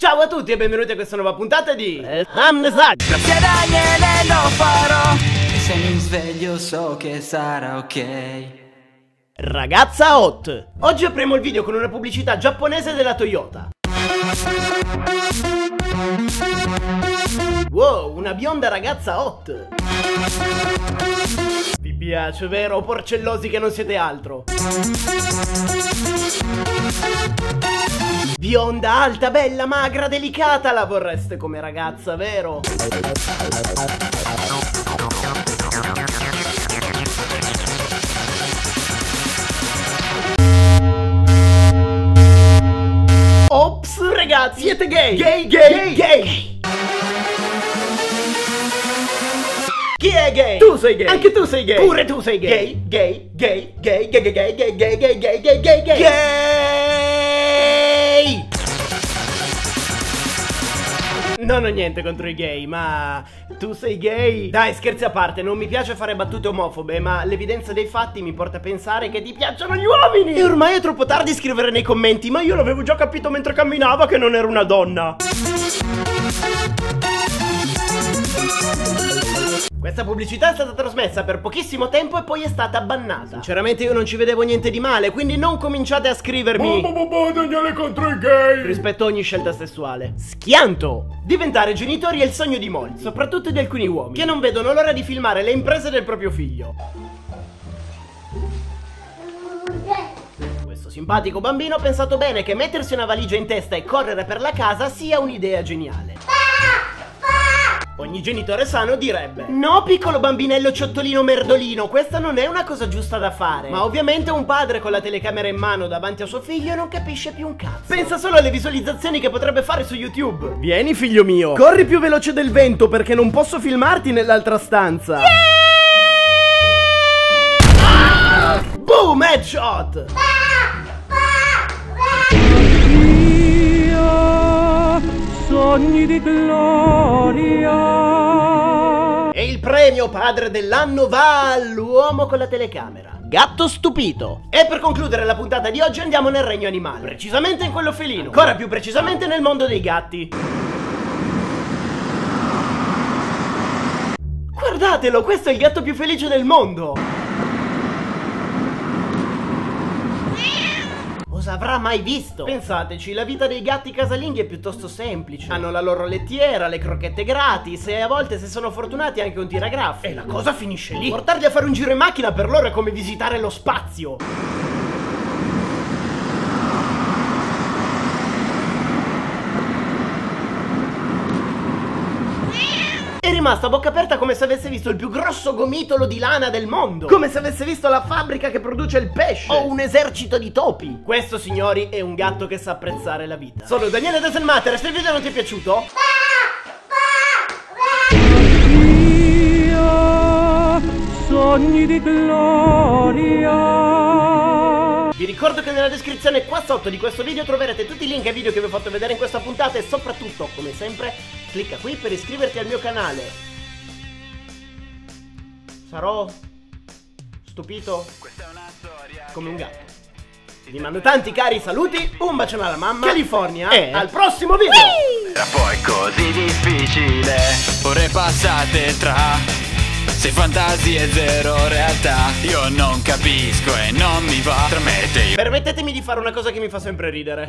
Ciao a tutti e benvenuti a questa nuova puntata di Eh, Amnesag Grazie a Daniele lo farò E se mi sveglio so che sarà ok Ragazza Hot. Oggi apriamo il video con una pubblicità giapponese della Toyota. Wow, una bionda ragazza hot. Piace, vero? Porcellosi che non siete altro. Bionda, alta, bella, magra, delicata, la vorreste come ragazza, vero? Ops, ragazzi, siete gay! Gay, gay, gay! Chi gay? Tu sei gay! Anche tu sei gay! Pure tu sei gay! Gay, gay, gay, gay, gay, gay, gay, gay, gay, gay, gay, gay, gay! Gay! Non ho niente contro i gay, ma tu sei gay? Dai, scherzi a parte, non mi piace fare battute omofobe, ma l'evidenza dei fatti mi porta a pensare che ti piacciono gli uomini! E ormai è troppo tardi scrivere nei commenti, ma io l'avevo già capito mentre camminava che non era una donna! Questa pubblicità è stata trasmessa per pochissimo tempo e poi è stata bannata. Sinceramente io non ci vedevo niente di male, quindi non cominciate a scrivermi Daniele contro i gay rispetto a ogni scelta sessuale. Schianto! Diventare genitori è il sogno di molti, soprattutto di alcuni uomini, che non vedono l'ora di filmare le imprese del proprio figlio. Questo simpatico bambino ha pensato bene che mettersi una valigia in testa e correre per la casa sia un'idea geniale. Ogni genitore sano direbbe No piccolo bambinello ciottolino merdolino Questa non è una cosa giusta da fare. Ma ovviamente un padre con la telecamera in mano davanti a suo figlio non capisce più un cazzo. Pensa solo alle visualizzazioni che potrebbe fare su YouTube. Vieni figlio mio. Corri più veloce del vento perché non posso filmarti nell'altra stanza. Ah! Boom headshot! Sogni di gloria premio padre dell'anno va all'uomo con la telecamera. Gatto stupito. E per concludere la puntata di oggi andiamo nel regno animale. Precisamente in quello felino. Ancora più precisamente nel mondo dei gatti. Guardatelo, questo è il gatto più felice del mondo. Cosa avrà mai visto? Pensateci, la vita dei gatti casalinghi è piuttosto semplice. Hanno la loro lettiera, le crocchette gratis e a volte, se sono fortunati, anche un tiragraffi. E la cosa finisce lì. Portarli a fare un giro in macchina per loro è come visitare lo spazio. È rimasto a bocca aperta come se avesse visto il più grosso gomitolo di lana del mondo. Come se avesse visto la fabbrica che produce il pesce. O un esercito di topi. Questo, signori, è un gatto che sa apprezzare la vita. Sono Daniele Deselmater e se il video non ti è piaciuto... Sogni di gloria Vi ricordo che nella descrizione qua sotto di questo video troverete tutti i link ai video che vi ho fatto vedere in questa puntata e soprattutto, come sempre, clicca qui per iscriverti al mio canale. Sarò stupito come un gatto. Vi mando tanti cari saluti, un bacione alla mamma, California e al prossimo video! Era poi così difficile Ore passate tra Sei fantasia e zero realtà Io non capisco e non mi va Tra me e te io Permettetemi di fare una cosa che mi fa sempre ridere.